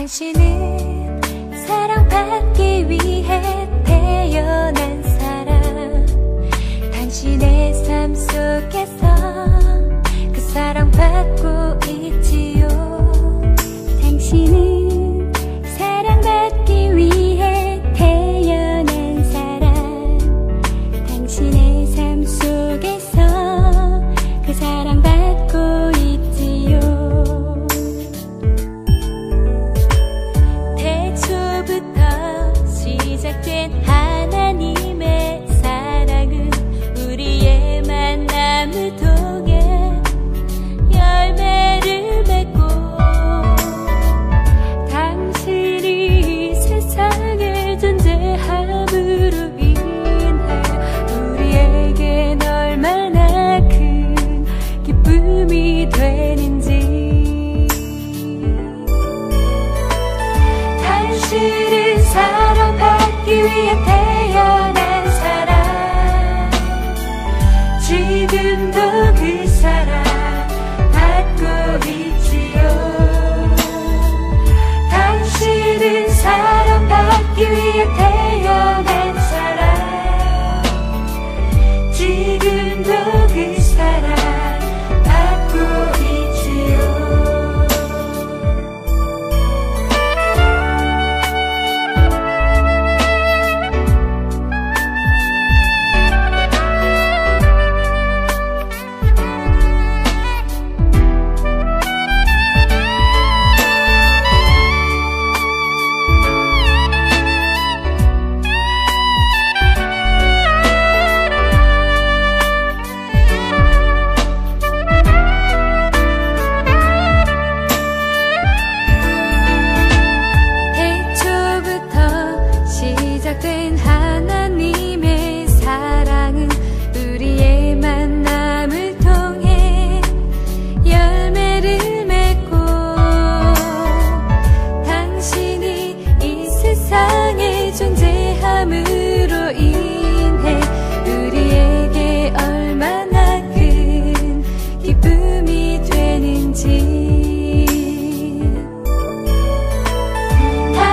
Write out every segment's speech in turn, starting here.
당신은 사랑받기 위해 태어난 사람. 당신의 삶 속에서 그 사랑받고 있지요. 당신이 긴 위해 태어난 사람. 지금도 그 사랑 받고 있지요. 당신은 사랑받기 위해 태어난 사람. 지금도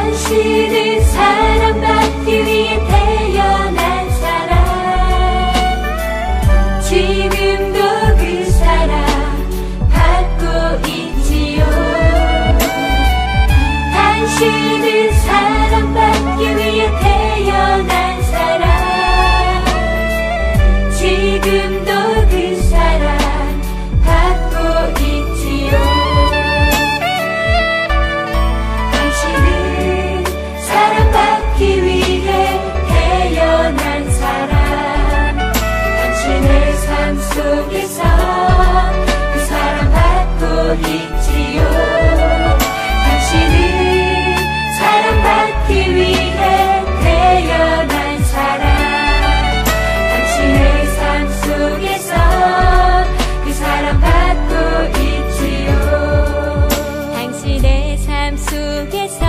당신은 사랑받기 위해 태어 마음속에서